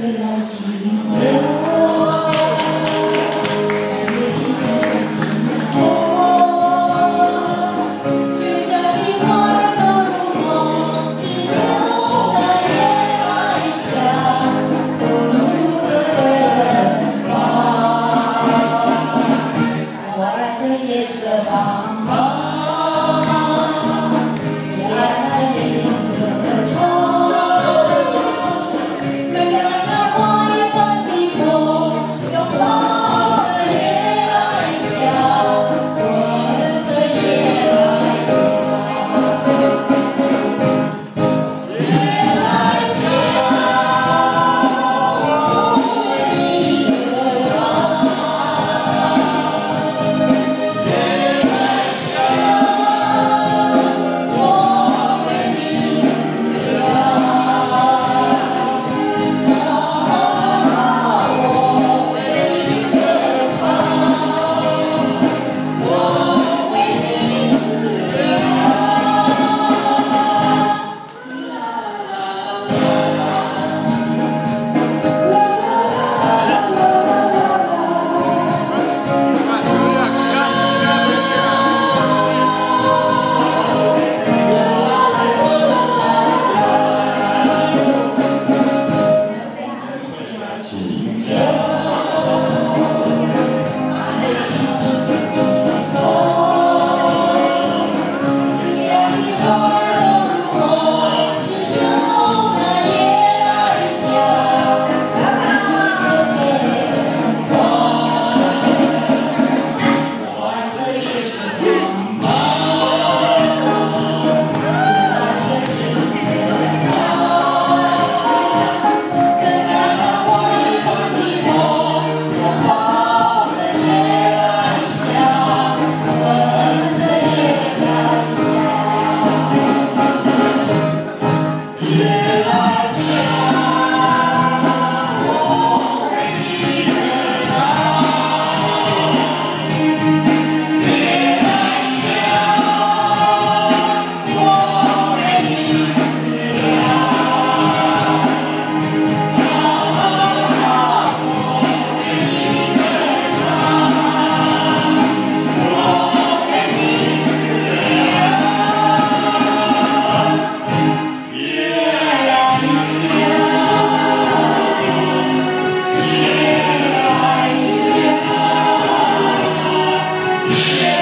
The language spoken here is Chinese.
最爱寂寞。Yeah.